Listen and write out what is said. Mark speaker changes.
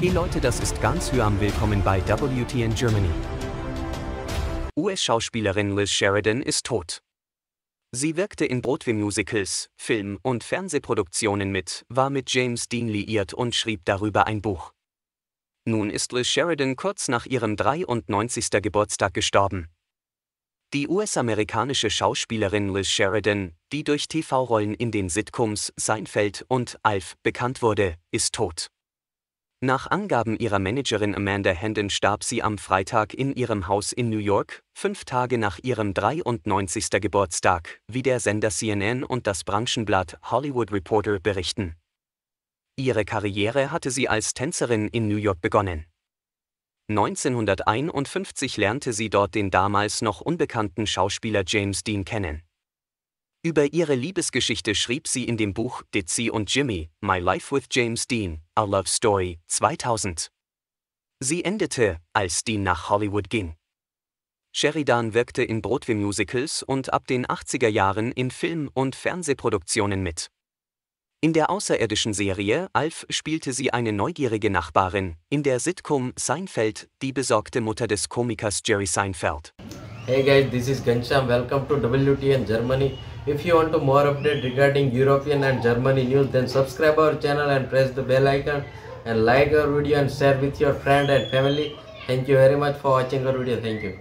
Speaker 1: Hey Leute, das ist ganz Hyam, willkommen bei WTN Germany. US-Schauspielerin Liz Sheridan ist tot. Sie wirkte in Broadway-Musicals, Film- und Fernsehproduktionen mit, war mit James Dean liiert und schrieb darüber ein Buch. Nun ist Liz Sheridan kurz nach ihrem 93. Geburtstag gestorben. Die US-amerikanische Schauspielerin Liz Sheridan, die durch TV-Rollen in den Sitcoms Seinfeld und Alf bekannt wurde, ist tot. Nach Angaben ihrer Managerin Amanda Hendon starb sie am Freitag in ihrem Haus in New York, fünf Tage nach ihrem 93. Geburtstag, wie der Sender CNN und das Branchenblatt Hollywood Reporter berichten. Ihre Karriere hatte sie als Tänzerin in New York begonnen. 1951 lernte sie dort den damals noch unbekannten Schauspieler James Dean kennen. Über ihre Liebesgeschichte schrieb sie in dem Buch Ditsy und Jimmy, My Life with James Dean, A Love Story, 2000. Sie endete, als Dean nach Hollywood ging. Sheridan wirkte in Broadway-Musicals und ab den 80er Jahren in Film- und Fernsehproduktionen mit. In der außerirdischen Serie Alf spielte sie eine neugierige Nachbarin, in der Sitcom Seinfeld die besorgte Mutter des Komikers Jerry Seinfeld.
Speaker 2: Hey guys, this is Gansham. Welcome to WTN Germany. If you want to more update regarding European and Germany news, then subscribe our channel and press the bell icon and like our video and share with your friend and family. Thank you very much for watching our video. Thank you.